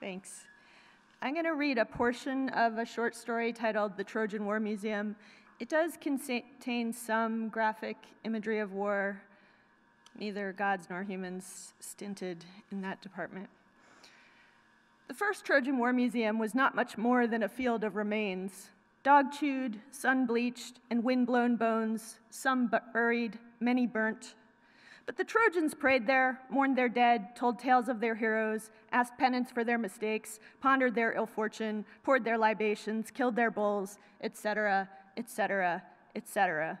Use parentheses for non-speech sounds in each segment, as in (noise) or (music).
Thanks. I'm going to read a portion of a short story titled The Trojan War Museum. It does contain some graphic imagery of war, neither gods nor humans stinted in that department. The first Trojan War Museum was not much more than a field of remains dog chewed, sun bleached, and wind blown bones, some buried, many burnt. But the Trojans prayed there, mourned their dead, told tales of their heroes, asked penance for their mistakes, pondered their ill fortune, poured their libations, killed their bulls, etc., etc., etc.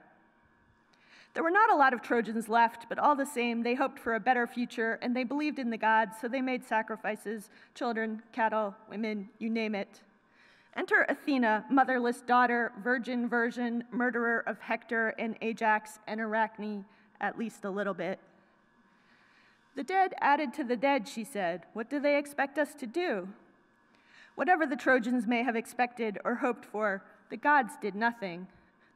There were not a lot of Trojans left, but all the same, they hoped for a better future and they believed in the gods, so they made sacrifices children, cattle, women, you name it. Enter Athena, motherless daughter, virgin version, murderer of Hector and Ajax and Arachne, at least a little bit. The dead added to the dead, she said. What do they expect us to do? Whatever the Trojans may have expected or hoped for, the gods did nothing.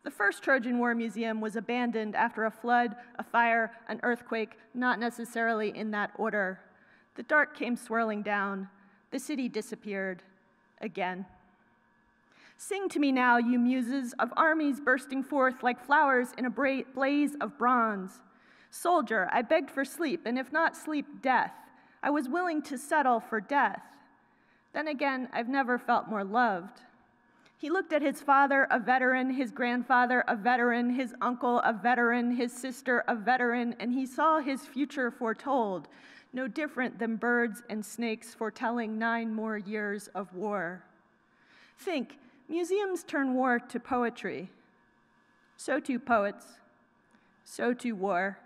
The first Trojan War Museum was abandoned after a flood, a fire, an earthquake, not necessarily in that order. The dark came swirling down. The city disappeared again. Sing to me now, you muses, of armies bursting forth like flowers in a blaze of bronze. Soldier, I begged for sleep, and if not sleep, death. I was willing to settle for death. Then again, I've never felt more loved. He looked at his father, a veteran, his grandfather, a veteran, his uncle, a veteran, his sister, a veteran, and he saw his future foretold, no different than birds and snakes foretelling nine more years of war. Think, museums turn war to poetry. So too poets. So too war.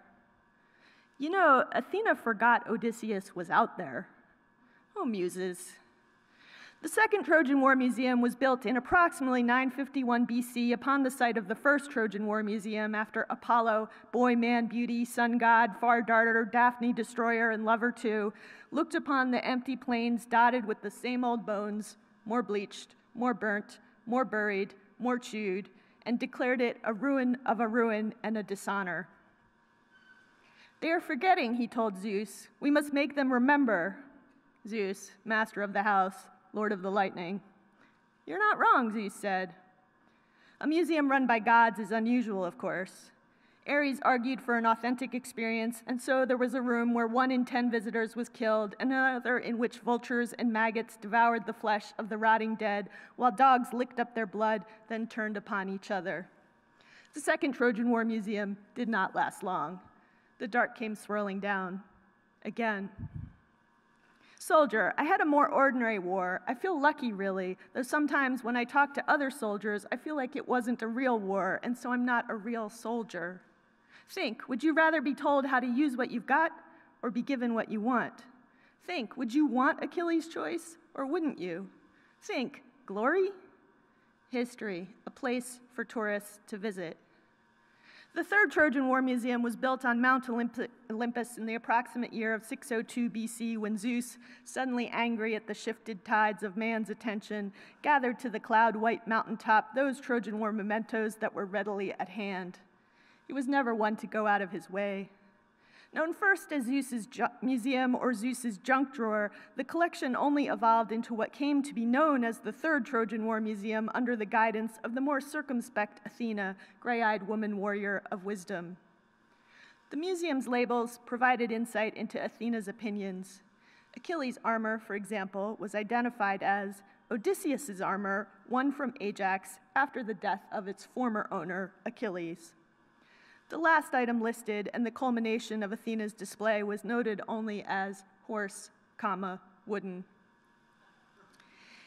You know, Athena forgot Odysseus was out there. Oh, muses. The Second Trojan War Museum was built in approximately 951 BC upon the site of the First Trojan War Museum after Apollo, boy, man, beauty, sun god, far darter, Daphne, destroyer, and lover too, looked upon the empty plains dotted with the same old bones, more bleached, more burnt, more buried, more chewed, and declared it a ruin of a ruin and a dishonor. They are forgetting, he told Zeus. We must make them remember. Zeus, master of the house, Lord of the Lightning. You're not wrong, Zeus said. A museum run by gods is unusual, of course. Ares argued for an authentic experience, and so there was a room where one in ten visitors was killed, and another in which vultures and maggots devoured the flesh of the rotting dead, while dogs licked up their blood, then turned upon each other. The Second Trojan War Museum did not last long. The dark came swirling down. Again. Soldier, I had a more ordinary war. I feel lucky, really, though sometimes when I talk to other soldiers, I feel like it wasn't a real war, and so I'm not a real soldier. Think, would you rather be told how to use what you've got or be given what you want? Think, would you want Achilles' choice or wouldn't you? Think, glory? History, a place for tourists to visit. The third Trojan War Museum was built on Mount Olympus in the approximate year of 602 BC when Zeus, suddenly angry at the shifted tides of man's attention, gathered to the cloud white mountaintop those Trojan War mementos that were readily at hand. He was never one to go out of his way. Known first as Zeus's museum or Zeus's junk drawer, the collection only evolved into what came to be known as the Third Trojan War Museum under the guidance of the more circumspect Athena, gray eyed woman warrior of wisdom. The museum's labels provided insight into Athena's opinions. Achilles' armor, for example, was identified as Odysseus's armor, won from Ajax after the death of its former owner, Achilles. The last item listed and the culmination of Athena's display was noted only as horse, comma, wooden.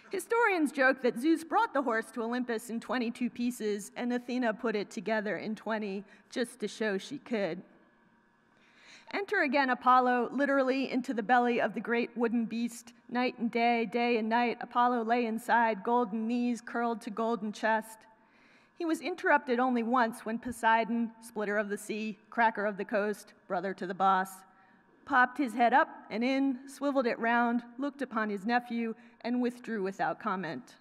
Historians joke that Zeus brought the horse to Olympus in 22 pieces and Athena put it together in 20 just to show she could. Enter again Apollo, literally into the belly of the great wooden beast. Night and day, day and night, Apollo lay inside, golden knees curled to golden chest. He was interrupted only once when Poseidon, splitter of the sea, cracker of the coast, brother to the boss, popped his head up and in, swiveled it round, looked upon his nephew, and withdrew without comment.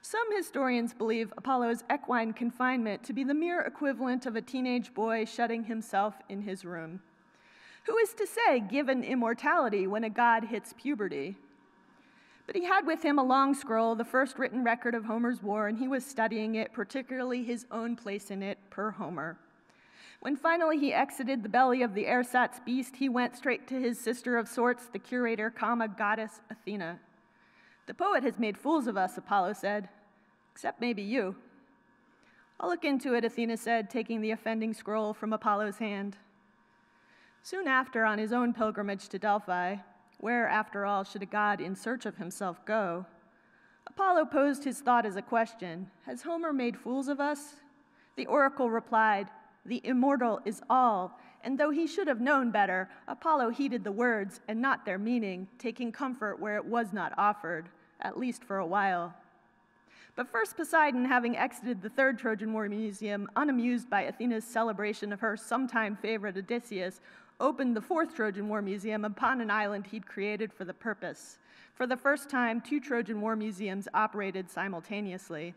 Some historians believe Apollo's equine confinement to be the mere equivalent of a teenage boy shutting himself in his room. Who is to say, given immortality, when a god hits puberty? But he had with him a long scroll, the first written record of Homer's war, and he was studying it, particularly his own place in it per Homer. When finally he exited the belly of the ersatz beast, he went straight to his sister of sorts, the curator, comma, goddess Athena. The poet has made fools of us, Apollo said, except maybe you. I'll look into it, Athena said, taking the offending scroll from Apollo's hand. Soon after, on his own pilgrimage to Delphi, where, after all, should a god in search of himself go? Apollo posed his thought as a question Has Homer made fools of us? The oracle replied, The immortal is all. And though he should have known better, Apollo heeded the words and not their meaning, taking comfort where it was not offered, at least for a while. But first, Poseidon, having exited the third Trojan War museum, unamused by Athena's celebration of her sometime favorite Odysseus, opened the fourth Trojan War museum upon an island he'd created for the purpose. For the first time, two Trojan War museums operated simultaneously.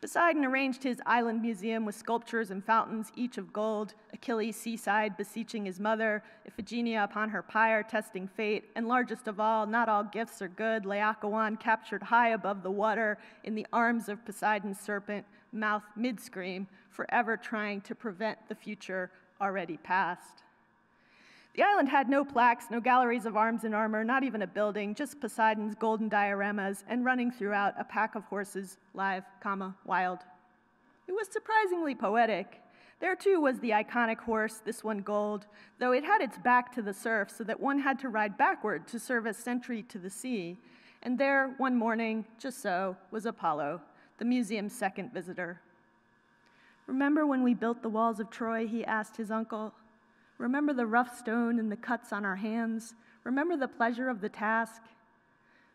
Poseidon arranged his island museum with sculptures and fountains, each of gold, Achilles seaside beseeching his mother, Iphigenia upon her pyre testing fate, and largest of all, not all gifts are good, Laocoon captured high above the water in the arms of Poseidon's serpent, mouth mid-scream, forever trying to prevent the future already past. The island had no plaques, no galleries of arms and armor, not even a building, just Poseidon's golden dioramas, and running throughout a pack of horses, live, comma, wild. It was surprisingly poetic. There too was the iconic horse, this one gold, though it had its back to the surf so that one had to ride backward to serve as sentry to the sea. And there, one morning, just so, was Apollo, the museum's second visitor. Remember when we built the walls of Troy? He asked his uncle. Remember the rough stone and the cuts on our hands. Remember the pleasure of the task.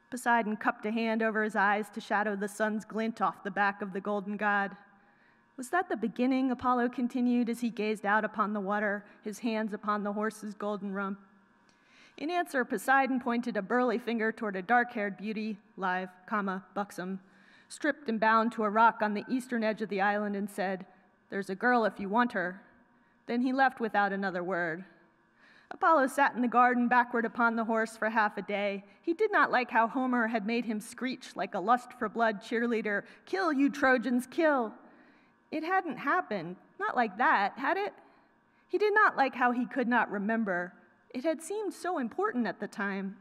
Poseidon cupped a hand over his eyes to shadow the sun's glint off the back of the golden god. Was that the beginning? Apollo continued as he gazed out upon the water, his hands upon the horse's golden rump. In answer, Poseidon pointed a burly finger toward a dark haired beauty, live, comma, buxom, stripped and bound to a rock on the eastern edge of the island, and said, There's a girl if you want her. Then he left without another word. Apollo sat in the garden backward upon the horse for half a day. He did not like how Homer had made him screech like a lust for blood cheerleader Kill, you Trojans, kill! It hadn't happened, not like that, had it? He did not like how he could not remember. It had seemed so important at the time.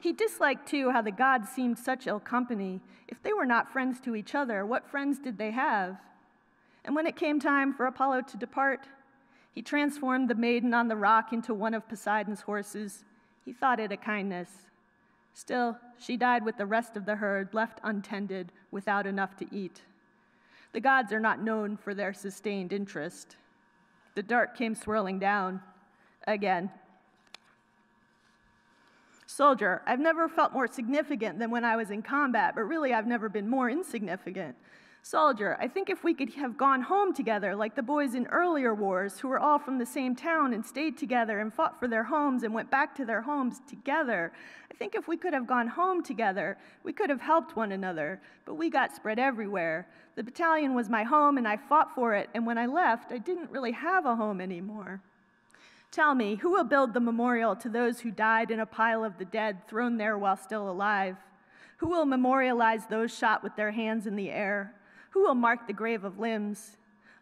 He disliked, too, how the gods seemed such ill company. If they were not friends to each other, what friends did they have? And when it came time for Apollo to depart, he transformed the maiden on the rock into one of Poseidon's horses. He thought it a kindness. Still, she died with the rest of the herd, left untended, without enough to eat. The gods are not known for their sustained interest. The dart came swirling down again. Soldier, I've never felt more significant than when I was in combat, but really I've never been more insignificant. Soldier, I think if we could have gone home together like the boys in earlier wars who were all from the same town and stayed together and fought for their homes and went back to their homes together, I think if we could have gone home together, we could have helped one another, but we got spread everywhere. The battalion was my home and I fought for it, and when I left, I didn't really have a home anymore. Tell me, who will build the memorial to those who died in a pile of the dead thrown there while still alive? Who will memorialize those shot with their hands in the air? Who will mark the grave of limbs?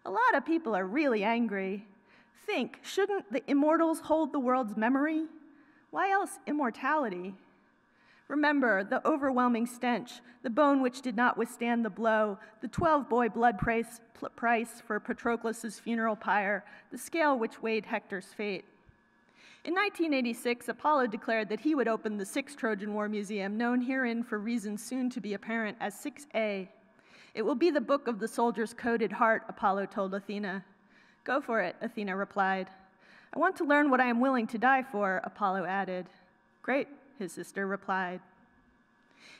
A lot of people are really angry. Think, shouldn't the immortals hold the world's memory? Why else immortality? Remember the overwhelming stench, the bone which did not withstand the blow, the 12 boy blood price, price for Patroclus's funeral pyre, the scale which weighed Hector's fate. In 1986, Apollo declared that he would open the Sixth Trojan War Museum, known herein for reasons soon to be apparent as 6A. It will be the book of the soldier's coded heart, Apollo told Athena. Go for it, Athena replied. I want to learn what I am willing to die for, Apollo added. Great, his sister replied.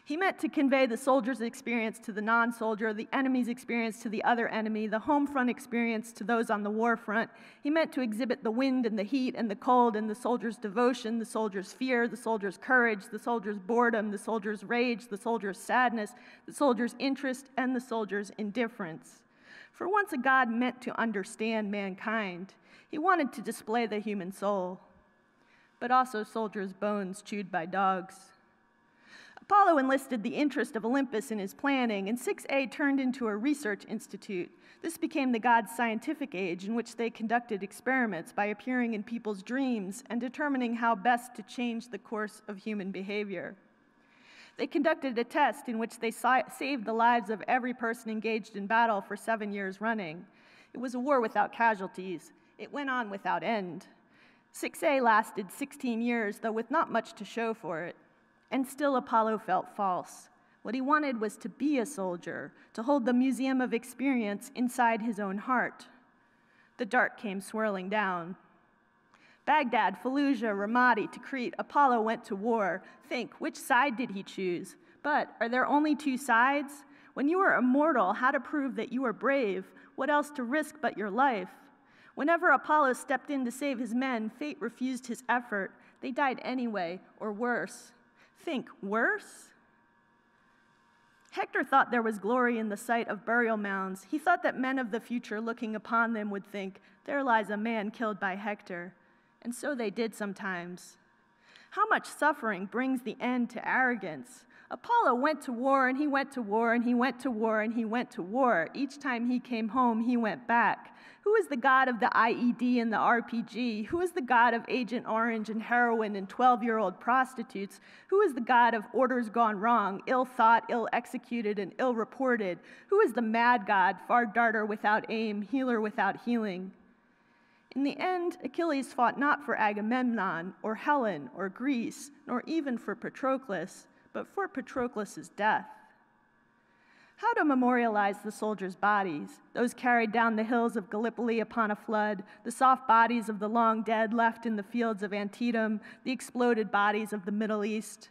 He meant to convey the soldier's experience to the non soldier, the enemy's experience to the other enemy, the home front experience to those on the war front. He meant to exhibit the wind and the heat and the cold and the soldier's devotion, the soldier's fear, the soldier's courage, the soldier's boredom, the soldier's rage, the soldier's sadness, the soldier's interest, and the soldier's indifference. For once a God meant to understand mankind, he wanted to display the human soul, but also soldiers' bones chewed by dogs Apollo enlisted the interest of Olympus in his planning, and 6A turned into a research institute. This became the gods' scientific age in which they conducted experiments by appearing in people's dreams and determining how best to change the course of human behavior. They conducted a test in which they saved the lives of every person engaged in battle for seven years running. It was a war without casualties. It went on without end. 6A lasted 16 years, though with not much to show for it. And still Apollo felt false. What he wanted was to be a soldier, to hold the museum of experience inside his own heart. The dark came swirling down. Baghdad, Fallujah, Ramadi, Tikrit, Apollo went to war. Think, which side did he choose? But are there only two sides? When you are immortal, how to prove that you are brave? What else to risk but your life? Whenever Apollo stepped in to save his men, fate refused his effort. They died anyway, or worse. Think, worse? Hector thought there was glory in the sight of burial mounds. He thought that men of the future looking upon them would think, There lies a man killed by Hector. And so they did sometimes. How much suffering brings the end to arrogance? Apollo went to war and he went to war and he went to war and he went to war. Each time he came home, he went back. Who is the God of the IED and the RPG? Who is the God of Agent Orange and heroin and 12 year old prostitutes? Who is the God of orders gone wrong, ill thought, ill executed, and ill reported? Who is the mad God, far darter without aim, healer without healing? In the end, Achilles fought not for Agamemnon or Helen or Greece, nor even for Patroclus, but for Patroclus's death how to memorialize the soldiers' bodies, those carried down the hills of Gallipoli upon a flood, the soft bodies of the long dead left in the fields of Antietam, the exploded bodies of the Middle East,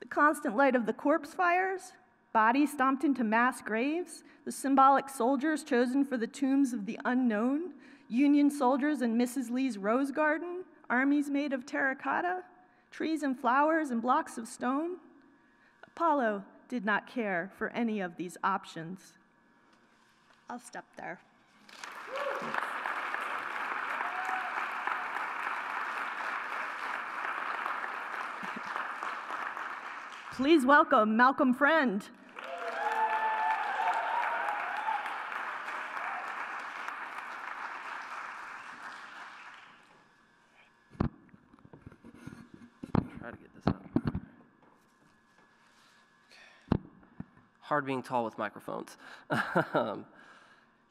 the constant light of the corpse fires, bodies stomped into mass graves, the symbolic soldiers chosen for the tombs of the unknown, Union soldiers in Mrs. Lee's rose garden, armies made of terracotta, trees and flowers and blocks of stone. Apollo, did not care for any of these options. I'll stop there. Please welcome Malcolm Friend. Hard being tall with microphones. (laughs) um,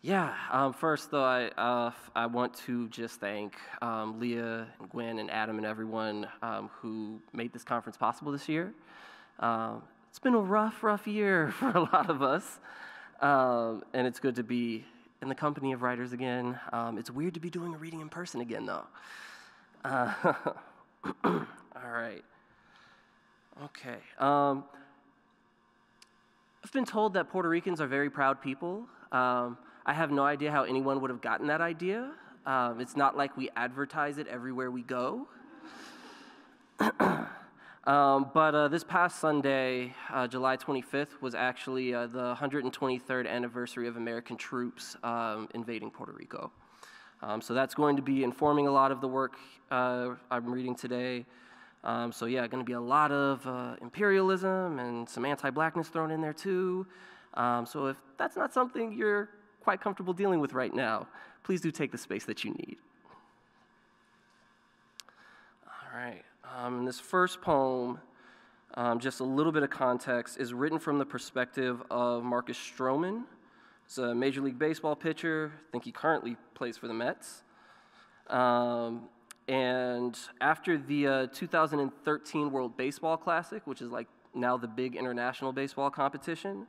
yeah, um, first though, I, uh, I want to just thank um, Leah and Gwen and Adam and everyone um, who made this conference possible this year. Um, it's been a rough, rough year (laughs) for a lot of us, um, and it's good to be in the company of writers again. it's weird to be doing a reading in person again, though. Uh, (laughs) all right. Okay. I've been told that Puerto Ricans are very proud people. Um, I have no idea how anyone would have gotten that idea. Um, it's not like we advertise it everywhere we go. (clears throat) um, but uh, this past Sunday, uh, July 25th, was actually uh, the 123rd anniversary of American troops um, invading Puerto Rico. Um, so that's going to be informing a lot of the work uh, I'm reading today. Um, so yeah, going to be a lot of uh, imperialism and some anti-blackness thrown in there too. Um, so if that's not something you're quite comfortable dealing with right now, please do take the space that you need. All right, um, this first poem, um, just a little bit of context, is written from the perspective of Marcus Stroman. He's a Major League Baseball pitcher. I think he currently plays for the Mets. Um, and after the uh, 2013 World Baseball Classic, which is like now the big international baseball competition,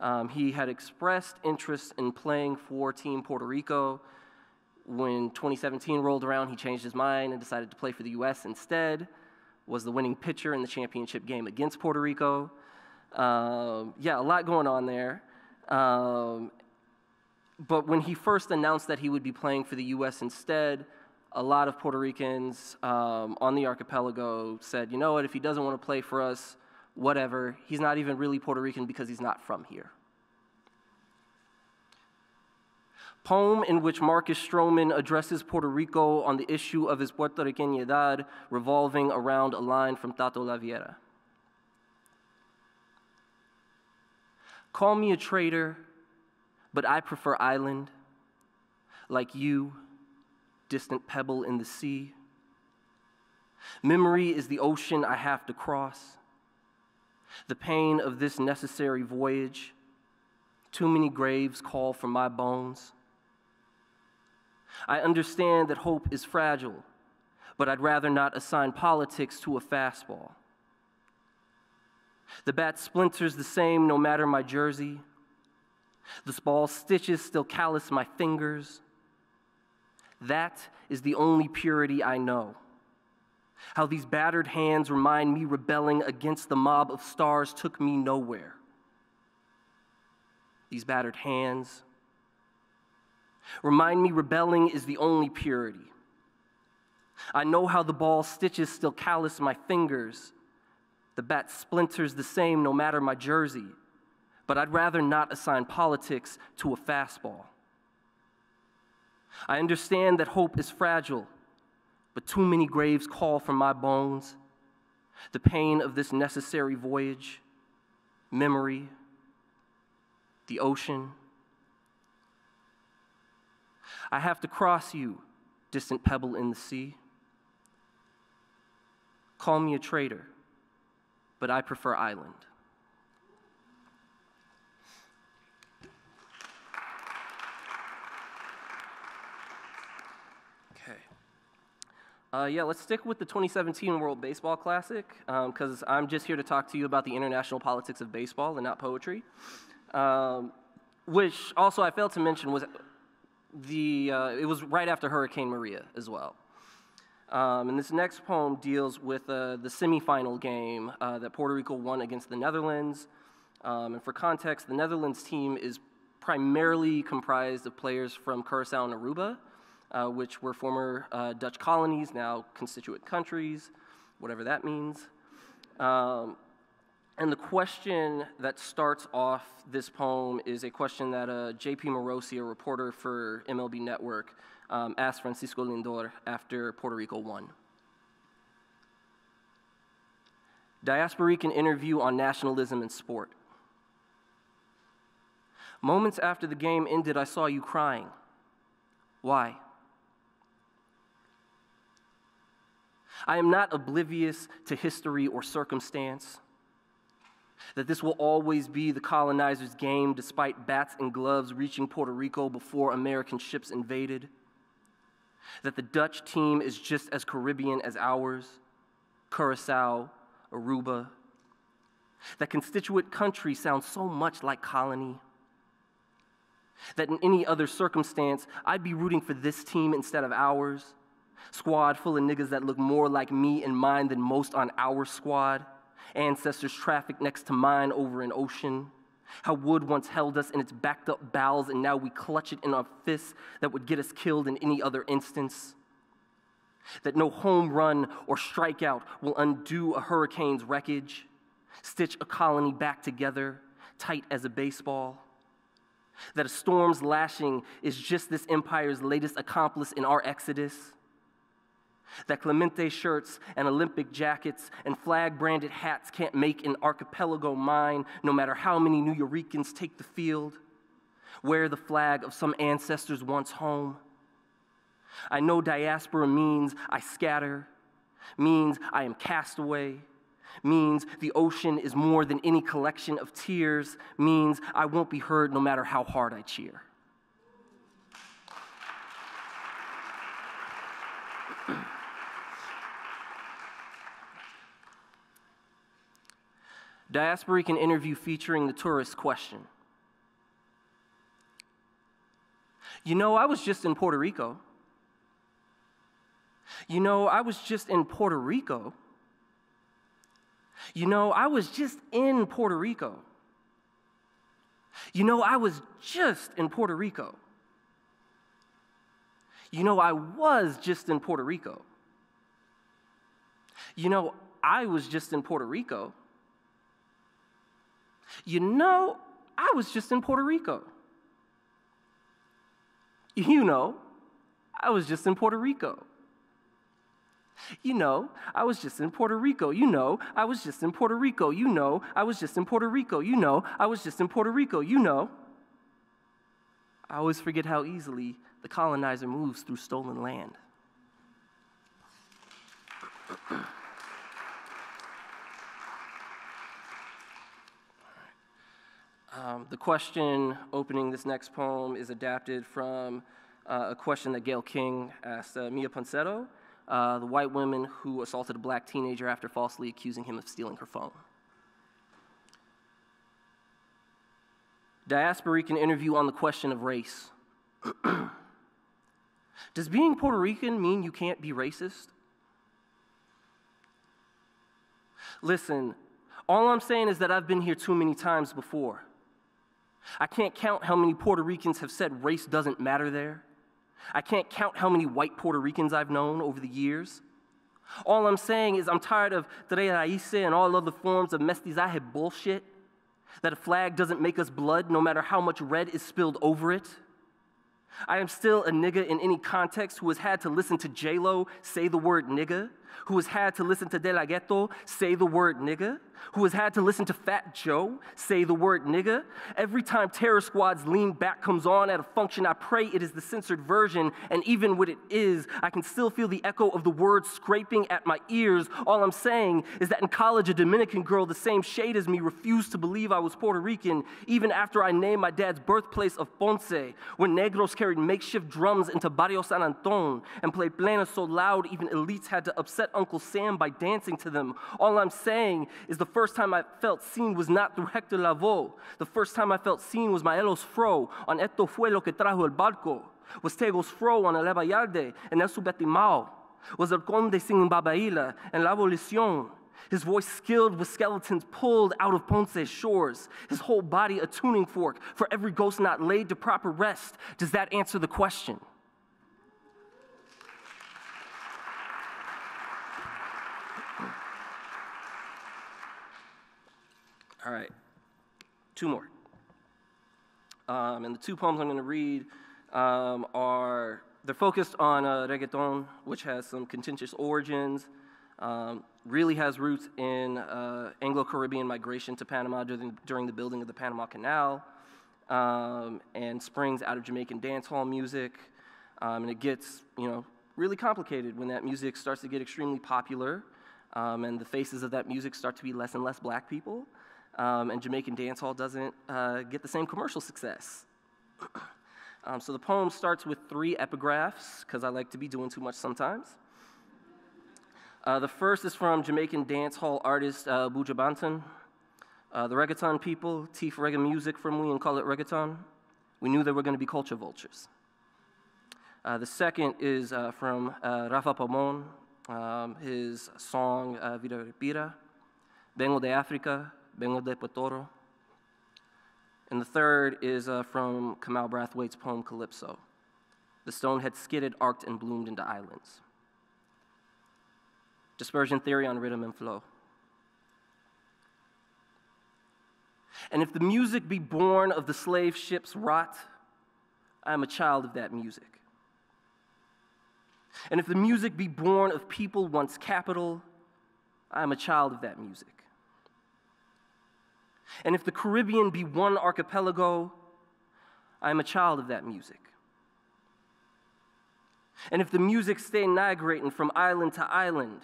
um, he had expressed interest in playing for Team Puerto Rico. When 2017 rolled around, he changed his mind and decided to play for the U.S. instead. Was the winning pitcher in the championship game against Puerto Rico. Um, yeah, a lot going on there. Um, but when he first announced that he would be playing for the U.S. instead, a lot of Puerto Ricans um, on the archipelago said, you know what, if he doesn't want to play for us, whatever. He's not even really Puerto Rican because he's not from here. Poem in which Marcus Stroman addresses Puerto Rico on the issue of his Puerto Ricanidad revolving around a line from Tato Laviera. Call me a traitor, but I prefer island, like you, distant pebble in the sea. Memory is the ocean I have to cross. The pain of this necessary voyage, too many graves call for my bones. I understand that hope is fragile, but I'd rather not assign politics to a fastball. The bat splinters the same no matter my jersey. The ball stitches still callous my fingers. That is the only purity I know. How these battered hands remind me rebelling against the mob of stars took me nowhere. These battered hands remind me rebelling is the only purity. I know how the ball stitches still callous my fingers. The bat splinters the same no matter my jersey, but I'd rather not assign politics to a fastball. I understand that hope is fragile, but too many graves call for my bones. The pain of this necessary voyage, memory, the ocean. I have to cross you, distant pebble in the sea. Call me a traitor, but I prefer island. Okay. Uh, yeah, let's stick with the 2017 World Baseball Classic because um, I'm just here to talk to you about the international politics of baseball and not poetry. Um, which also I failed to mention was the, uh, it was right after Hurricane Maria as well. Um, and this next poem deals with uh, the semifinal game uh, that Puerto Rico won against the Netherlands. Um, and for context, the Netherlands team is primarily comprised of players from Curacao and Aruba, uh, which were former uh, Dutch colonies, now constituent countries, whatever that means. Um, and the question that starts off this poem is a question that uh, J.P. Morosi, a reporter for MLB Network, um, asked Francisco Lindor after Puerto Rico won. Diasporican interview on nationalism and sport. Moments after the game ended, I saw you crying. Why? I am not oblivious to history or circumstance that this will always be the colonizers' game despite bats and gloves reaching Puerto Rico before American ships invaded, that the Dutch team is just as Caribbean as ours, Curacao, Aruba, that constituent country sounds so much like colony, that in any other circumstance, I'd be rooting for this team instead of ours, squad full of niggas that look more like me and mine than most on our squad ancestors trafficked next to mine over an ocean. How wood once held us in its backed up bowels, and now we clutch it in our fists that would get us killed in any other instance. That no home run or strikeout will undo a hurricane's wreckage, stitch a colony back together, tight as a baseball. That a storm's lashing is just this empire's latest accomplice in our exodus that Clemente shirts and Olympic jackets and flag branded hats can't make an archipelago mine, no matter how many New Yorkers take the field, wear the flag of some ancestor's once home. I know diaspora means I scatter, means I am cast away, means the ocean is more than any collection of tears, means I won't be heard no matter how hard I cheer. Diasporican interview featuring the tourist question. You know, I was just in Puerto Rico. You know, I was just in Puerto Rico. You know, I was just in Puerto Rico. You know, I was just in Puerto Rico. You know, I was just in Puerto Rico. You know, I was just in Puerto Rico. You know, I was just in Puerto Rico. You know, I was just in Puerto Rico. You know, I was just in Puerto Rico. You know, I was just in Puerto Rico. You know, I was just in Puerto Rico. You know, I was just in Puerto Rico. You know. I always forget how easily the colonizer moves through stolen land. Um, the question opening this next poem is adapted from uh, a question that Gayle King asked uh, Miya Ponsetto, uh, the white woman who assaulted a black teenager after falsely accusing him of stealing her phone. Diasporican interview on the question of race. (clears throat) Does being Puerto Rican mean you can't be racist? Listen, all I'm saying is that I've been here too many times before. I can't count how many Puerto Ricans have said race doesn't matter there. I can't count how many white Puerto Ricans I've known over the years. All I'm saying is I'm tired of Tres and all other forms of mestizaje bullshit. That a flag doesn't make us blood no matter how much red is spilled over it. I am still a nigga in any context who has had to listen to J-Lo say the word nigga, who has had to listen to De La Ghetto say the word nigga, who has had to listen to Fat Joe say the word nigga. Every time Terror Squad's Lean Back comes on at a function, I pray it is the censored version, and even when it is, I can still feel the echo of the words scraping at my ears. All I'm saying is that in college, a Dominican girl the same shade as me refused to believe I was Puerto Rican, even after I named my dad's birthplace of Ponce, when Negros carried makeshift drums into Barrio San Anton and played plena so loud even elites had to upset Uncle Sam by dancing to them. All I'm saying is the first time I felt seen was not through Hector Lavoe. The first time I felt seen was Maelo's Fro on Esto Fue Lo Que Trajo El Barco. Was Tego's Fro on El Abayarde and El Subestimao. Was El Conde singing Babaila and La Abolición. His voice skilled with skeletons pulled out of Ponce's shores. His whole body a tuning fork for every ghost not laid to proper rest. Does that answer the question? All right, two more. Um, and the two poems I'm going to read um, are they're focused on uh, reggaeton, which has some contentious origins, um, really has roots in uh, Anglo-Caribbean migration to Panama during, during, the building of the Panama Canal, um, and springs out of Jamaican dancehall music, um, and it gets you know really complicated when that music starts to get extremely popular, um, and the faces of that music start to be less and less black people um, and Jamaican dancehall doesn't uh, get the same commercial success. (clears throat) um, so the poem starts with three epigraphs, because I like to be doing too much sometimes. Uh, the first is from Jamaican dancehall artist uh, Buju Banton. Uh, the reggaeton people teeth reggae music from we and call it reggaeton. We knew there were going to be culture vultures. Uh, the second is uh, from uh, Rafa Pabön, um, his song uh, Vida Repira. Vengo de Africa, Vengo de Potoro. And the third is uh, from Kamau Brathwaite's poem Calypso. The stone had skidded, arced, and bloomed into islands. Dispersion theory on rhythm and flow. And if the music be born of the slave ship's rot, I am a child of that music. And if the music be born of people once capital, I am a child of that music. And if the Caribbean be one archipelago, I am a child of that music. And if the music stay migrating from island to island,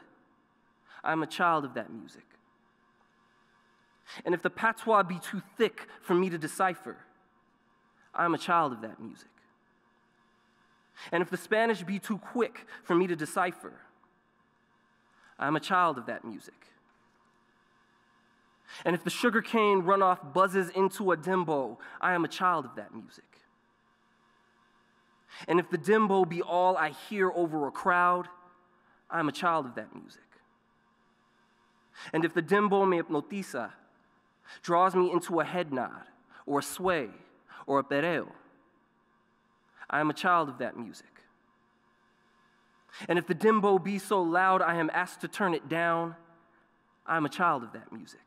I'm a child of that music. And if the patois be too thick for me to decipher, I'm a child of that music. And if the Spanish be too quick for me to decipher, I'm a child of that music. And if the sugarcane runoff buzzes into a dembow, I am a child of that music. And if the dembow be all I hear over a crowd, I am a child of that music. And if the dembow me hipnotiza draws me into a head nod, or a sway, or a perreo, I am a child of that music. And if the dembow be so loud I am asked to turn it down, I am a child of that music.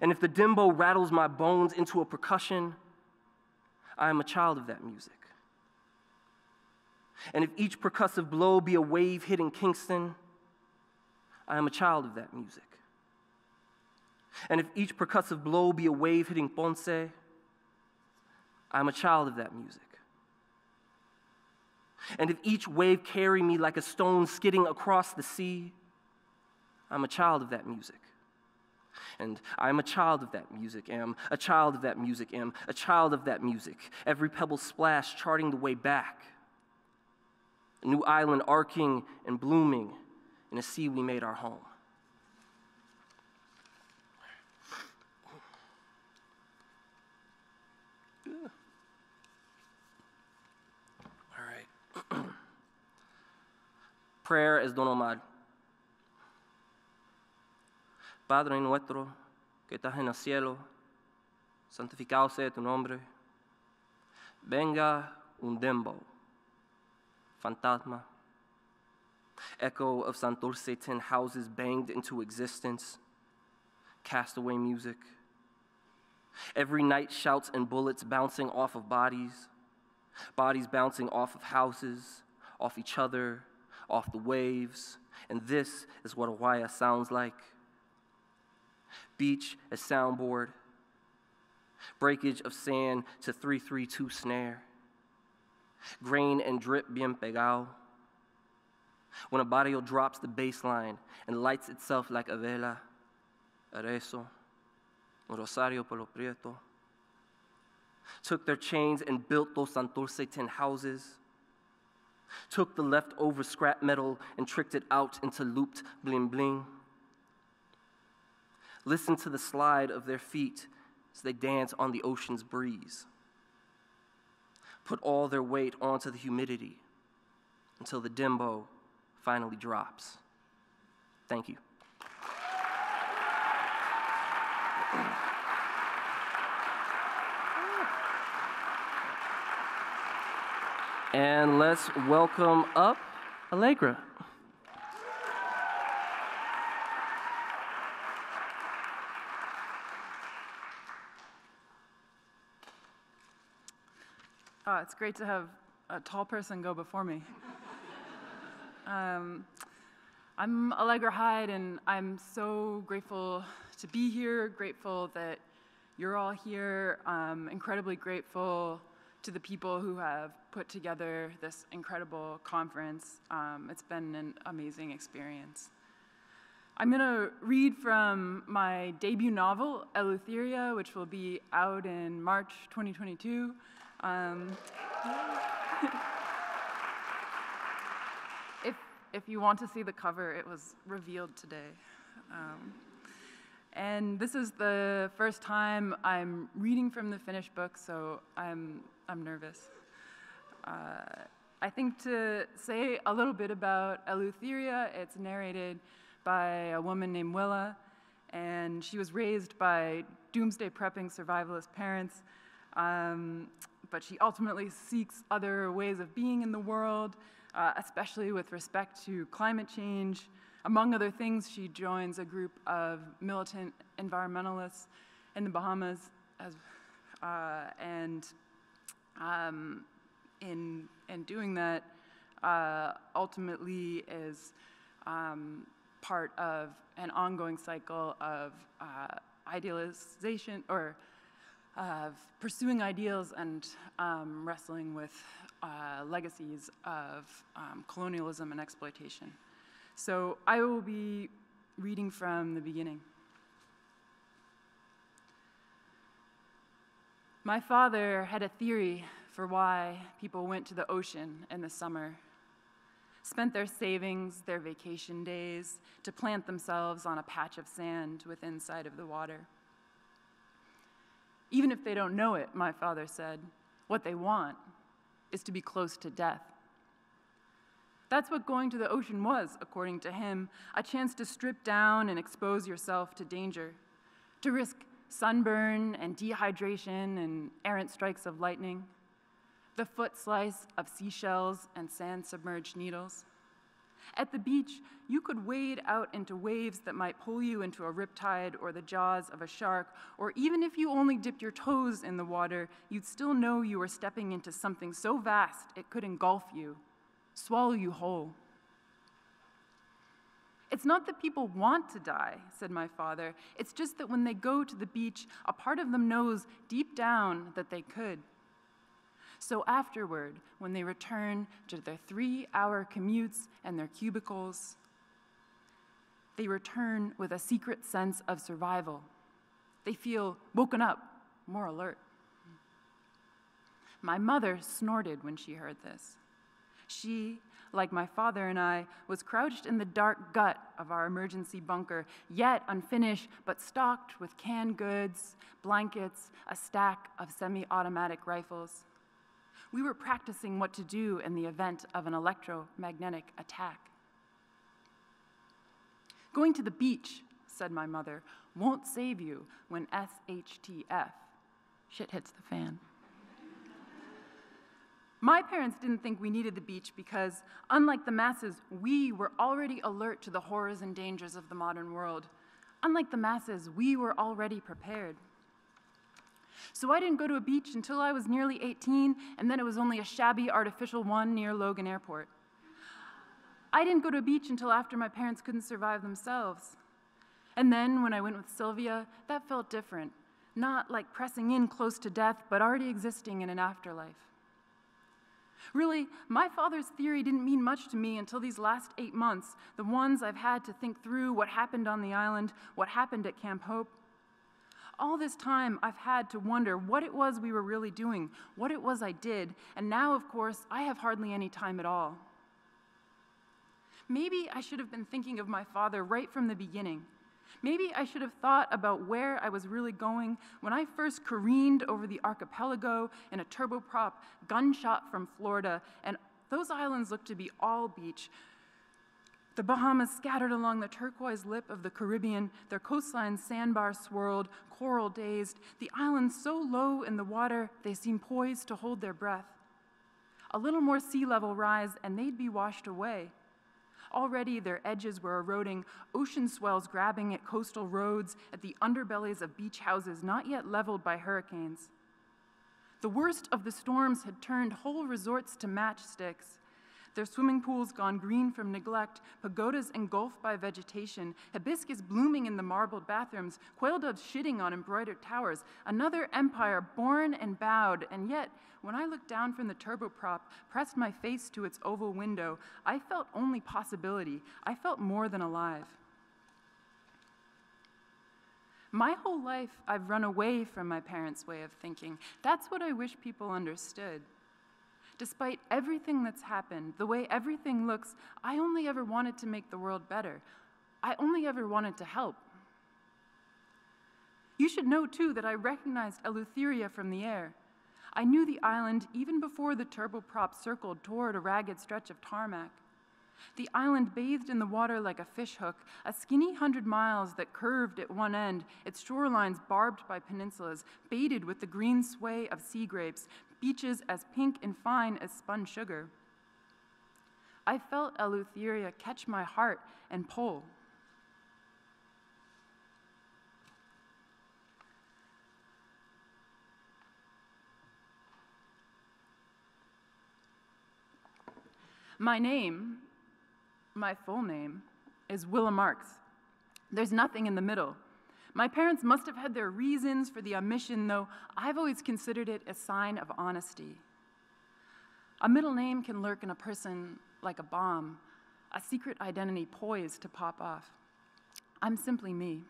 And if the dembow rattles my bones into a percussion, I am a child of that music. And if each percussive blow be a wave hitting Kingston, I am a child of that music. And if each percussive blow be a wave hitting Ponce, I am a child of that music. And if each wave carry me like a stone skidding across the sea, I'm a child of that music. And I'm a child of that music, am a child of that music, am a child of that music. Every pebble splash charting the way back. A new island arcing and blooming in a sea we made our home. All right. (clears throat) Prayer as Don Omar. Padre nuestro que estás en el cielo, santificado sea tu nombre. Venga un dembow, fantasma. Echo of Santurce houses banged into existence, castaway music. Every night, shouts and bullets bouncing off of bodies, bodies bouncing off of houses, off each other, off the waves. And this is what a waya sounds like beach as soundboard, breakage of sand to 332 snare, grain and drip bien pegado. When a barrio drops the bass line and lights itself like a vela, arezo, un rosario por lo prieto, took their chains and built those Santurce tin houses, took the leftover scrap metal and tricked it out into looped bling bling Listen to the slide of their feet as they dance on the ocean's breeze. Put all their weight onto the humidity until the dembow finally drops. Thank you. And let's welcome up Allegra. Uh, it's great to have a tall person go before me. (laughs) um, I'm Allegra Hyde, and I'm so grateful to be here, grateful that you're all here, um, incredibly grateful to the people who have put together this incredible conference. Um, it's been an amazing experience. I'm going to read from my debut novel, Eleutheria, which will be out in March 2022. Um, (laughs) if, if you want to see the cover, it was revealed today. Um, and this is the first time I'm reading from the finished book, so I'm, I'm nervous. Uh, I think to say a little bit about Eleutheria, it's narrated by a woman named Willa, and she was raised by doomsday prepping survivalist parents. Um, but she ultimately seeks other ways of being in the world, uh, especially with respect to climate change. Among other things, she joins a group of militant environmentalists in the Bahamas, as, uh, and um, in, in doing that, uh, ultimately is um, part of an ongoing cycle of uh, idealization or of pursuing ideals and um, wrestling with uh, legacies of um, colonialism and exploitation. So I will be reading from the beginning. My father had a theory for why people went to the ocean in the summer, spent their savings, their vacation days, to plant themselves on a patch of sand within sight of the water. Even if they don't know it, my father said, what they want is to be close to death. That's what going to the ocean was, according to him a chance to strip down and expose yourself to danger, to risk sunburn and dehydration and errant strikes of lightning, the foot slice of seashells and sand submerged needles. At the beach, you could wade out into waves that might pull you into a riptide or the jaws of a shark, or even if you only dipped your toes in the water, you'd still know you were stepping into something so vast it could engulf you, swallow you whole. It's not that people want to die, said my father. It's just that when they go to the beach, a part of them knows deep down that they could. So afterward, when they return to their three hour commutes and their cubicles, they return with a secret sense of survival. They feel woken up, more alert. My mother snorted when she heard this. She, like my father and I, was crouched in the dark gut of our emergency bunker, yet unfinished but stocked with canned goods, blankets, a stack of semi automatic rifles. We were practicing what to do in the event of an electromagnetic attack. Going to the beach, said my mother, won't save you when SHTF, shit hits the fan. My parents didn't think we needed the beach because, unlike the masses, we were already alert to the horrors and dangers of the modern world. Unlike the masses, we were already prepared. So I didn't go to a beach until I was nearly 18, and then it was only a shabby artificial one near Logan Airport. I didn't go to a beach until after my parents couldn't survive themselves. And then when I went with Sylvia, that felt different. Not like pressing in close to death, but already existing in an afterlife. Really, my father's theory didn't mean much to me until these last eight months, the ones I've had to think through what happened on the island, what happened at Camp Hope. All this time, I've had to wonder what it was we were really doing, what it was I did, and now, of course, I have hardly any time at all. Maybe I should have been thinking of my father right from the beginning. Maybe I should have thought about where I was really going when I first careened over the archipelago in a turboprop gunshot from Florida, and those islands looked to be all beach. The Bahamas scattered along the turquoise lip of the Caribbean, their coastline sandbar swirled, coral dazed, the islands so low in the water they seemed poised to hold their breath. A little more sea level rise, and they'd be washed away. Already their edges were eroding, ocean swells grabbing at coastal roads, at the underbellies of beach houses not yet leveled by hurricanes. The worst of the storms had turned whole resorts to matchsticks. Their swimming pools gone green from neglect, pagodas engulfed by vegetation, hibiscus blooming in the marbled bathrooms, quail doves shitting on embroidered towers, another empire born and bowed, and yet when I looked down from the turboprop, pressed my face to its oval window, I felt only possibility. I felt more than alive. My whole life, I've run away from my parents' way of thinking. That's what I wish people understood. Despite everything that's happened, the way everything looks, I only ever wanted to make the world better. I only ever wanted to help. You should know, too, that I recognized Eleutheria from the air. I knew the island even before the turboprop circled toward a ragged stretch of tarmac. The island bathed in the water like a fishhook, a skinny hundred miles that curved at one end, its shorelines barbed by peninsulas, baited with the green sway of sea grapes, beaches as pink and fine as spun sugar. I felt Eleutheria catch my heart and pull. My name, my full name, is Willa Marks. There's nothing in the middle. My parents must have had their reasons for the omission, though I've always considered it a sign of honesty. A middle name can lurk in a person like a bomb, a secret identity poised to pop off. I'm simply me.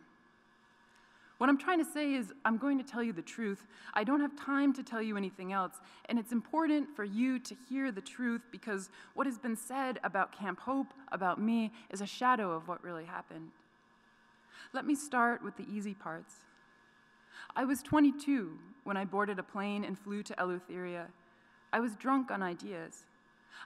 What I'm trying to say is, I'm going to tell you the truth. I don't have time to tell you anything else, and it's important for you to hear the truth because what has been said about Camp Hope, about me, is a shadow of what really happened. Let me start with the easy parts. I was 22 when I boarded a plane and flew to Eleutheria. I was drunk on ideas.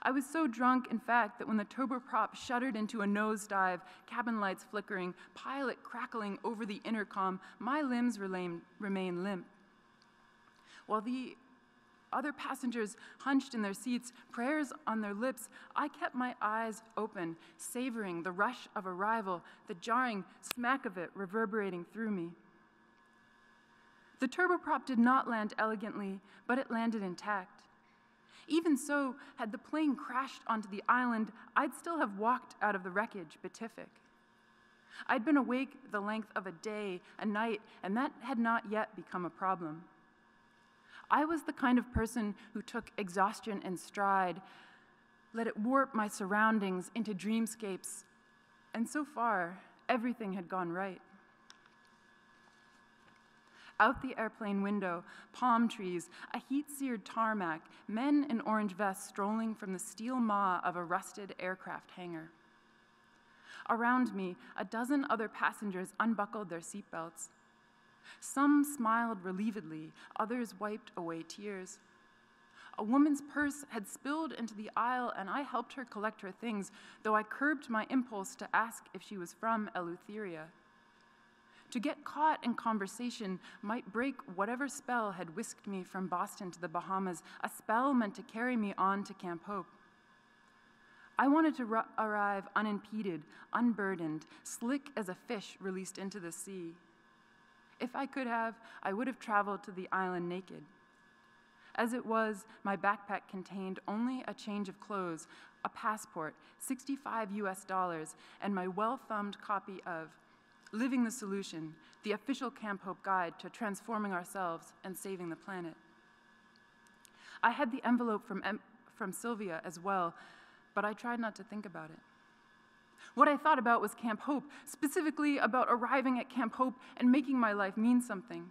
I was so drunk, in fact, that when the turboprop shuddered into a nosedive, cabin lights flickering, pilot crackling over the intercom, my limbs remained, remain limp. While the other passengers hunched in their seats, prayers on their lips, I kept my eyes open, savoring the rush of arrival, the jarring smack of it reverberating through me. The turboprop did not land elegantly, but it landed intact. Even so, had the plane crashed onto the island, I'd still have walked out of the wreckage beatific. I'd been awake the length of a day, a night, and that had not yet become a problem. I was the kind of person who took exhaustion in stride, let it warp my surroundings into dreamscapes, and so far, everything had gone right. Out the airplane window, palm trees, a heat seared tarmac, men in orange vests strolling from the steel maw of a rusted aircraft hangar. Around me, a dozen other passengers unbuckled their seatbelts. Some smiled relievedly, others wiped away tears. A woman's purse had spilled into the aisle, and I helped her collect her things, though I curbed my impulse to ask if she was from Eleutheria. To get caught in conversation might break whatever spell had whisked me from Boston to the Bahamas, a spell meant to carry me on to Camp Hope. I wanted to arrive unimpeded, unburdened, slick as a fish released into the sea. If I could have, I would have traveled to the island naked. As it was, my backpack contained only a change of clothes, a passport, 65 US dollars, and my well thumbed copy of Living the Solution, the official Camp Hope guide to transforming ourselves and saving the planet. I had the envelope from, from Sylvia as well, but I tried not to think about it. What I thought about was Camp Hope, specifically about arriving at Camp Hope and making my life mean something.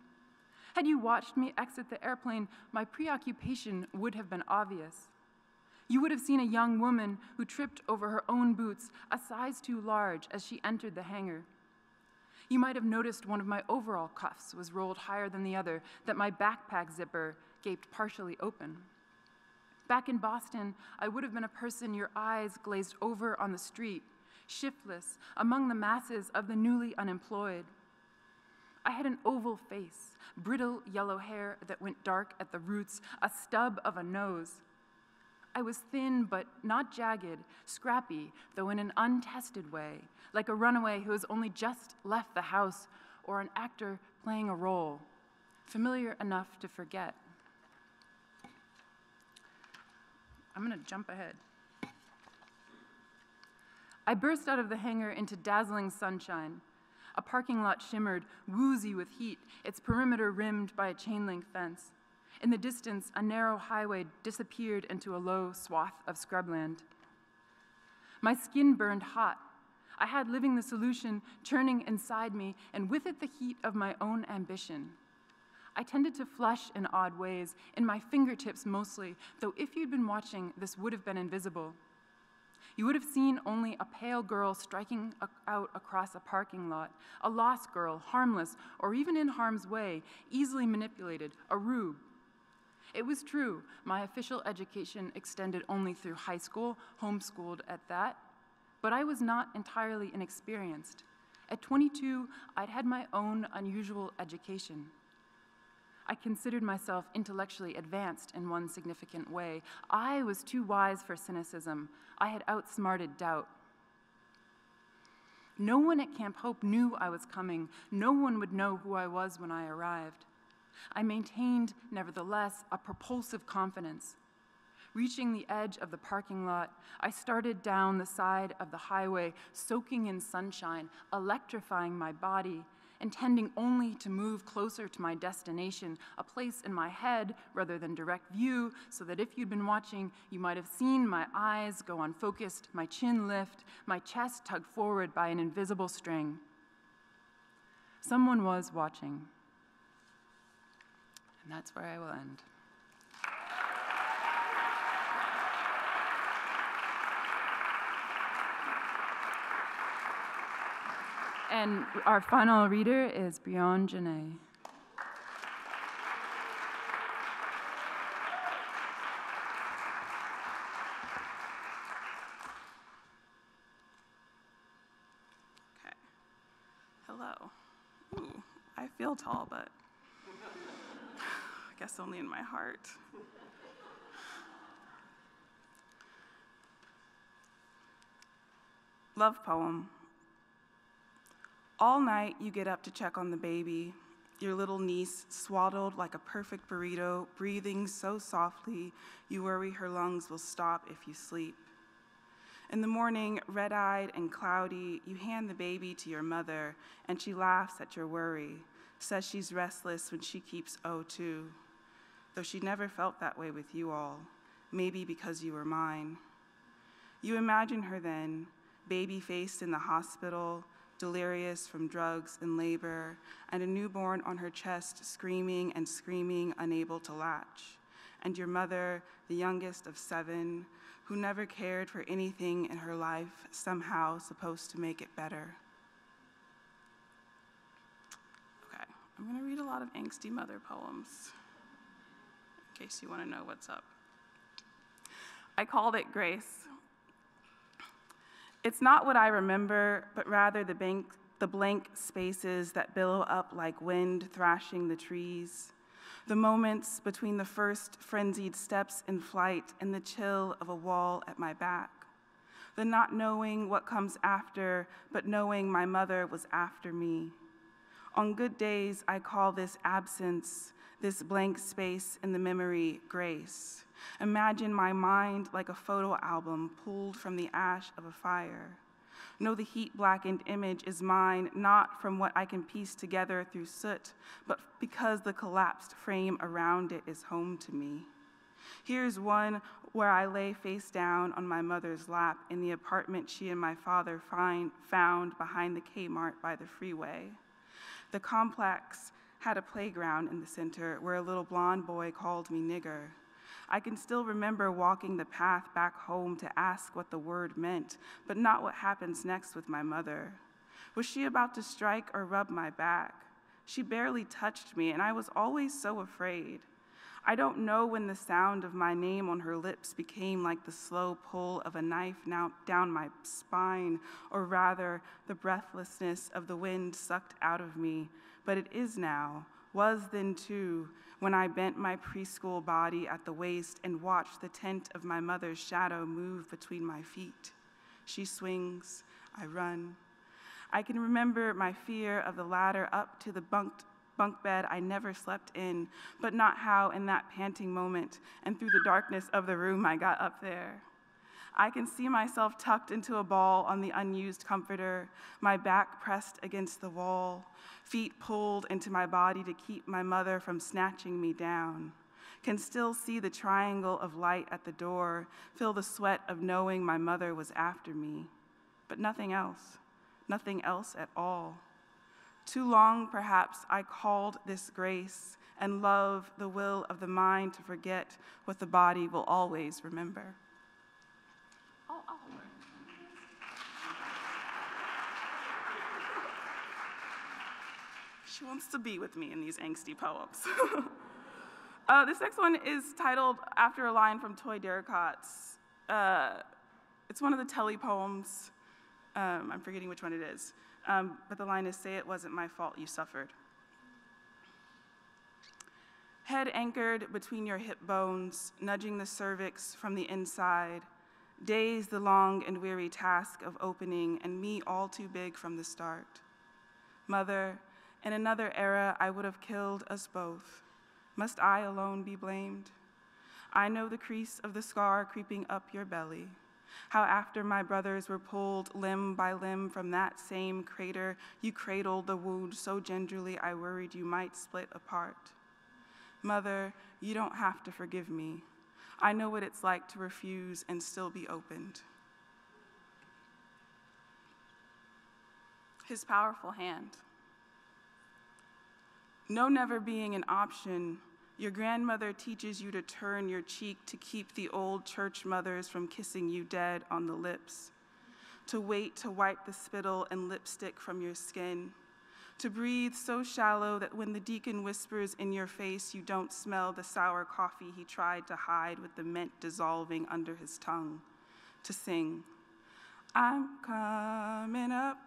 Had you watched me exit the airplane, my preoccupation would have been obvious. You would have seen a young woman who tripped over her own boots, a size too large, as she entered the hangar. You might have noticed one of my overall cuffs was rolled higher than the other, that my backpack zipper gaped partially open. Back in Boston, I would have been a person your eyes glazed over on the street, shiftless among the masses of the newly unemployed. I had an oval face, brittle yellow hair that went dark at the roots, a stub of a nose. I was thin but not jagged, scrappy, though in an untested way, like a runaway who has only just left the house or an actor playing a role, familiar enough to forget. I'm going to jump ahead. I burst out of the hangar into dazzling sunshine. A parking lot shimmered, woozy with heat, its perimeter rimmed by a chain link fence. In the distance, a narrow highway disappeared into a low swath of scrubland. My skin burned hot. I had living the solution churning inside me, and with it the heat of my own ambition. I tended to flush in odd ways, in my fingertips mostly, though if you'd been watching, this would have been invisible. You would have seen only a pale girl striking out across a parking lot, a lost girl, harmless, or even in harm's way, easily manipulated, a rube. It was true, my official education extended only through high school, homeschooled at that, but I was not entirely inexperienced. At 22, I'd had my own unusual education. I considered myself intellectually advanced in one significant way. I was too wise for cynicism. I had outsmarted doubt. No one at Camp Hope knew I was coming. No one would know who I was when I arrived. I maintained, nevertheless, a propulsive confidence. Reaching the edge of the parking lot, I started down the side of the highway, soaking in sunshine, electrifying my body, intending only to move closer to my destination, a place in my head rather than direct view, so that if you'd been watching, you might have seen my eyes go unfocused, my chin lift, my chest tugged forward by an invisible string. Someone was watching. And that's where I will end. And our final reader is. Ooh, I feel tall, but I guess only in my heart. Love poem. All night you get up to check on the baby. your little niece swaddled like a perfect burrito, breathing so softly you worry her lungs will stop if you sleep. In the morning, red eyed and cloudy, you hand the baby to your mother, and she laughs at your worry, says she's restless when she keeps O2, though she never felt that way with you all, maybe because you were mine. You imagine her then, baby faced in the hospital, delirious from drugs and labor, and a newborn on her chest screaming and screaming, unable to latch. And your mother, the youngest of seven, who never cared for anything in her life, somehow supposed to make it better. Okay, I'm gonna read a lot of angsty mother poems, in case you wanna know what's up. I called it Grace. It's not what I remember, but rather the, bank, the blank spaces that billow up like wind thrashing the trees. The moments between the first frenzied steps in flight and the chill of a wall at my back. The not knowing what comes after, but knowing my mother was after me. On good days, I call this absence, this blank space in the memory, grace. Imagine my mind like a photo album pulled from the ash of a fire. Know the heat blackened image is mine, not from what I can piece together through soot, but because the collapsed frame around it is home to me. Here's one where I lay face down on my mother's lap in the apartment she and my father find, found behind the Kmart by the freeway. The complex had a playground in the center where a little blond boy called me nigger. I can still remember walking the path back home to ask what the word meant, but not what happens next with my mother. Was she about to strike or rub my back? She barely touched me, and I was always so afraid. I don't know when the sound of my name on her lips became like the slow pull of a knife now down my spine, or rather, the breathlessness of the wind sucked out of me, but it is now, was then too, when I bent my preschool body at the waist and watched the tent of my mother's shadow move between my feet. She swings, I run. I can remember my fear of the ladder up to the bunked bunk bed I never slept in, but not how in that panting moment and through the darkness of the room I got up there. I can see myself tucked into a ball on the unused comforter, my back pressed against the wall, feet pulled into my body to keep my mother from snatching me down. Can still see the triangle of light at the door, feel the sweat of knowing my mother was after me. But nothing else, nothing else at all. Too long, perhaps, I called this grace and love the will of the mind to forget what the body will always remember. She wants to be with me in these angsty poems. (laughs) uh, this next one is titled after a line from Toi Derricotte's. Uh, it's one of the Telly poems. Um, I'm forgetting which one it is. Um, but the line is Say it wasn't my fault you suffered. Head anchored between your hip bones, nudging the cervix from the inside. Days the long and weary task of opening, and me all too big from the start. Mother, in another era, I would have killed us both. Must I alone be blamed? I know the crease of the scar creeping up your belly. How, after my brothers were pulled limb by limb from that same crater, you cradled the wound so gingerly I worried you might split apart. Mother, you don't have to forgive me. I know what it's like to refuse and still be opened. His powerful hand. No never being an option, your grandmother teaches you to turn your cheek to keep the old church mothers from kissing you dead on the lips, to wait to wipe the spittle and lipstick from your skin, to breathe so shallow that when the deacon whispers in your face, you don't smell the sour coffee he tried to hide with the mint dissolving under his tongue, to sing, I'm coming up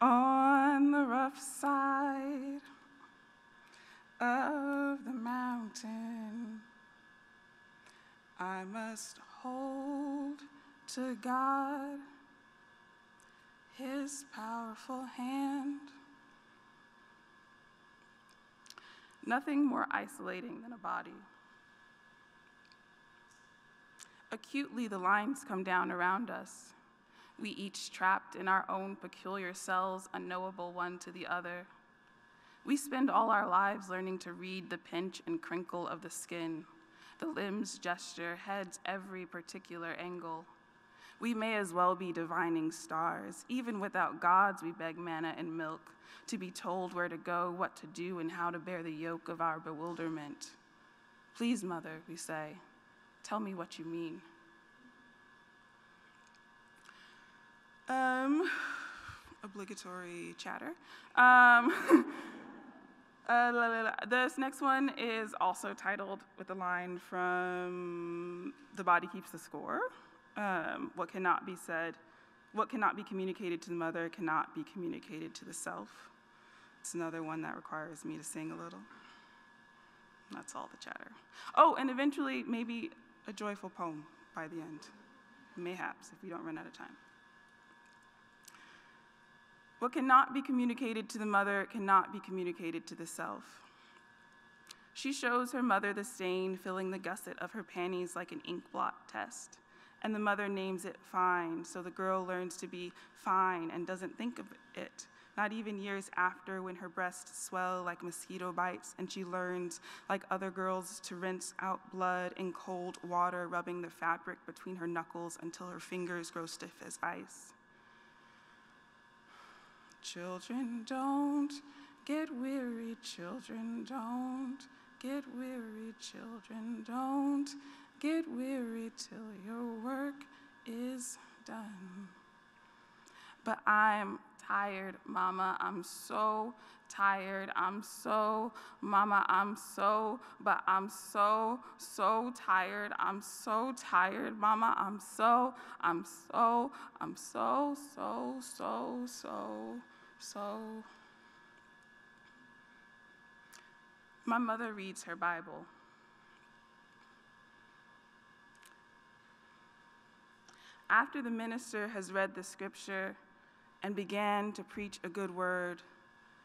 on the rough side of the mountain. I must hold to God, His powerful hand. Nothing more isolating than a body. Acutely, the lines come down around us we each trapped in our own peculiar cells, unknowable one to the other. We spend all our lives learning to read the pinch and crinkle of the skin, the limbs gesture, heads every particular angle. We may as well be divining stars. Even without gods, we beg manna and milk to be told where to go, what to do, and how to bear the yoke of our bewilderment. Please, Mother, we say, tell me what you mean. Um, (sighs) obligatory chatter. Um, (laughs) uh, la, la, la. This next one is also titled with a line from The Body Keeps the Score. Um, what cannot be said, what cannot be communicated to the mother cannot be communicated to the self. It's another one that requires me to sing a little. That's all the chatter. Oh, and eventually, maybe a joyful poem by the end. Mayhaps, if we don't run out of time. What cannot be communicated to the mother cannot be communicated to the self. She shows her mother the stain filling the gusset of her panties like an ink blot test, and the mother names it fine, so the girl learns to be fine and doesn't think of it, not even years after when her breasts swell like mosquito bites and she learns, like other girls, to rinse out blood in cold water, rubbing the fabric between her knuckles until her fingers grow stiff as ice. Children, don't get weary, children, don't get weary, children, don't get weary till your work is done. But I'm tired, Mama. I'm so tired. I'm so, Mama, I'm so, but I'm so, so tired. I'm so tired, Mama. I'm so, I'm so, I'm so, so, so, so, so. My mother reads her Bible. After the minister has read the scripture and began to preach a good word,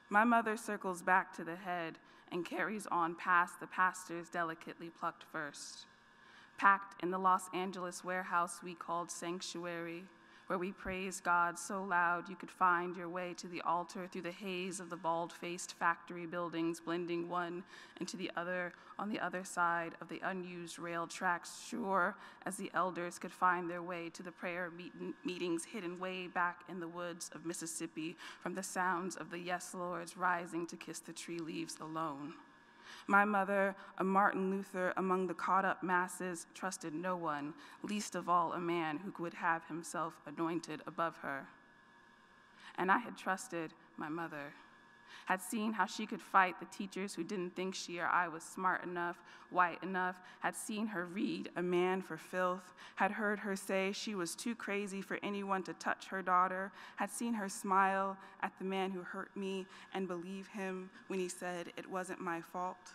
my mother circles back to the head and carries on past the pastor's delicately plucked first. Packed in the Los Angeles warehouse we called sanctuary, where we praised God so loud you could find your way to the altar through the haze of the bald faced factory buildings, blending one into the other on the other side of the unused rail tracks, sure as the elders could find their way to the prayer meet- meetings hidden way back in the woods of Mississippi from the sounds of the Yes Lords rising to kiss the tree leaves alone. My mother, a Martin Luther among the caught up masses, trusted no one, least of all a man who would have himself anointed above her. And I had trusted my mother, had seen how she could fight the teachers who didn't think she or I was smart enough, white enough, had seen her read A Man for Filth, had heard her say she was too crazy for anyone to touch her daughter, had seen her smile at the man who hurt me and believe him when he said it wasn't my fault.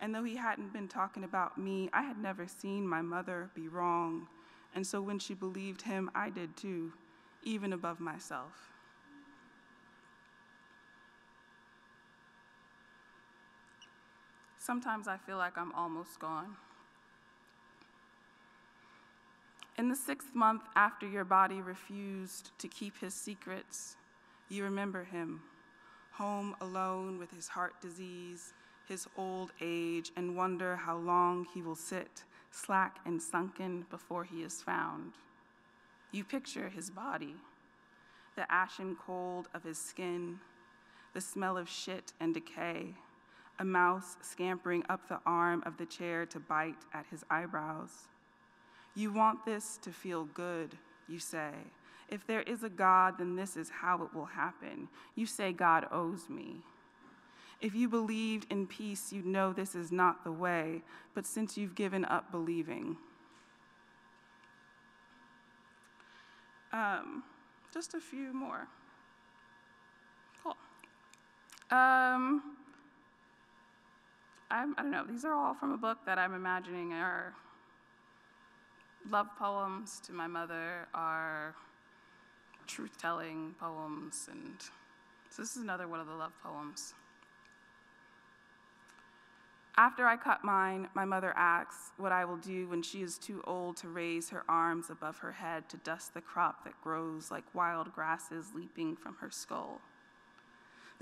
And though he hadn't been talking about me, I had never seen my mother be wrong. And so when she believed him, I did too, even above myself. Sometimes I feel like I'm almost gone. In the sixth month after your body refused to keep his secrets, you remember him, home alone with his heart disease, his old age, and wonder how long he will sit, slack and sunken, before he is found. You picture his body, the ashen cold of his skin, the smell of shit and decay a mouse scampering up the arm of the chair to bite at his eyebrows. You want this to feel good, you say. If there is a God, then this is how it will happen. You say God owes me. If you believed in peace, you'd know this is not the way, but since you've given up believing, um, just a few more. Cool. Um, I'm, I don't know, these are all from a book that I'm imagining are love poems to my mother, are truth telling poems, and so this is another one of the love poems. After I cut mine, my mother asks what I will do when she is too old to raise her arms above her head to dust the crop that grows like wild grasses leaping from her skull.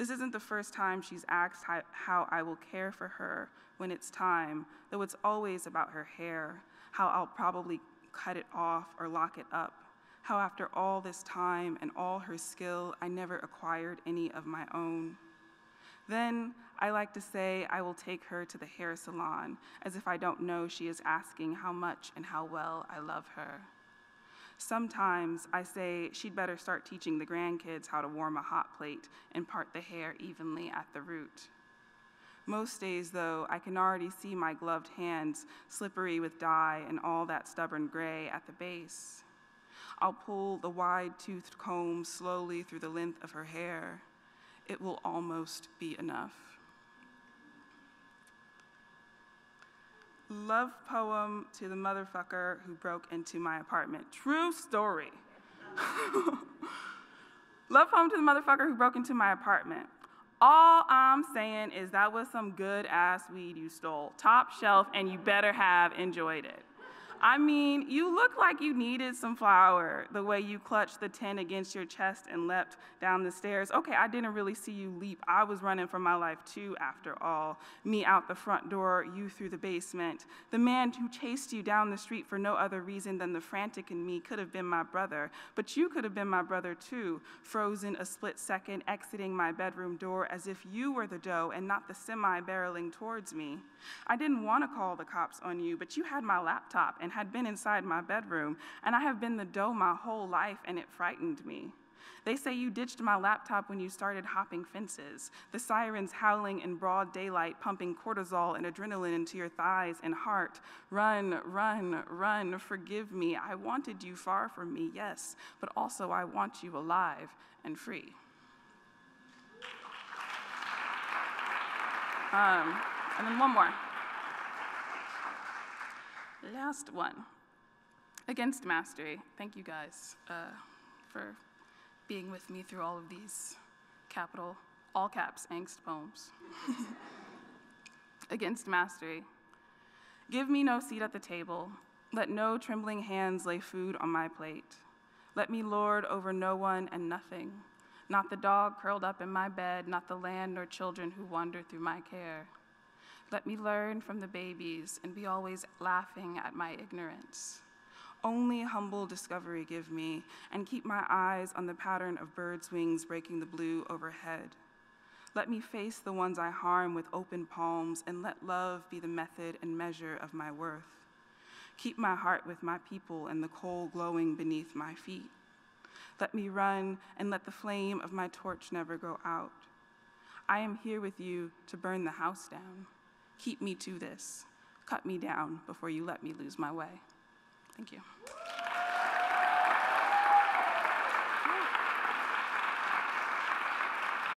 This isn't the first time she's asked how, I will care for her when it's time, though it's always about her hair, how I'll probably cut it off or lock it up, how after all this time and all her skill, I never acquired any of my own. Then I like to say I will take her to the hair salon, as if I don't know she is asking how much and how well I love her. Sometimes I say she'd better start teaching the grandkids how to warm a hot plate and part the hair evenly at the root. Most days, though, I can already see my gloved hands, slippery with dye and all that stubborn gray at the base. I'll pull the wide toothed comb slowly through the length of her hair. It will almost be enough. Love poem to the motherfucker who broke into my apartment. True story. (laughs) Love poem to the motherfucker who broke into my apartment. All I'm saying is that was some good ass weed you stole, top shelf, and you better have enjoyed it. I mean, you look like you needed some flour the way you clutched the tin against your chest and leapt down the stairs. Okay, I didn't really see you leap. I was running for my life too, after all. Me out the front door, you through the basement. The man who chased you down the street for no other reason than the frantic in me could have been my brother, but you could have been my brother too, frozen a split second, exiting my bedroom door as if you were the doe and not the semi barreling towards me. I didn't want to call the cops on you, but you had my laptop and had been inside my bedroom, and I have been the doe my whole life, and it frightened me. They say you ditched my laptop when you started hopping fences, the sirens howling in broad daylight, pumping cortisol and adrenaline into your thighs and heart. Run, run, run, forgive me. I wanted you far from me, yes, but also I want you alive and free. Um, and then one more. Last one. Against Mastery. Thank you guys uh, for being with me through all of these capital, all caps, angst poems. (laughs) Against Mastery. Give me no seat at the table. Let no trembling hands lay food on my plate. Let me lord over no one and nothing. Not the dog curled up in my bed, not the land nor children who wander through my care. Let me learn from the babies and be always laughing at my ignorance. Only humble discovery give me, and keep my eyes on the pattern of birds' wings breaking the blue overhead. Let me face the ones I harm with open palms, and let love be the method and measure of my worth. Keep my heart with my people and the coal glowing beneath my feet. Let me run and let the flame of my torch never go out. I am here with you to burn the house down. Keep me to this. Cut me down before you let me lose my way. Thank you.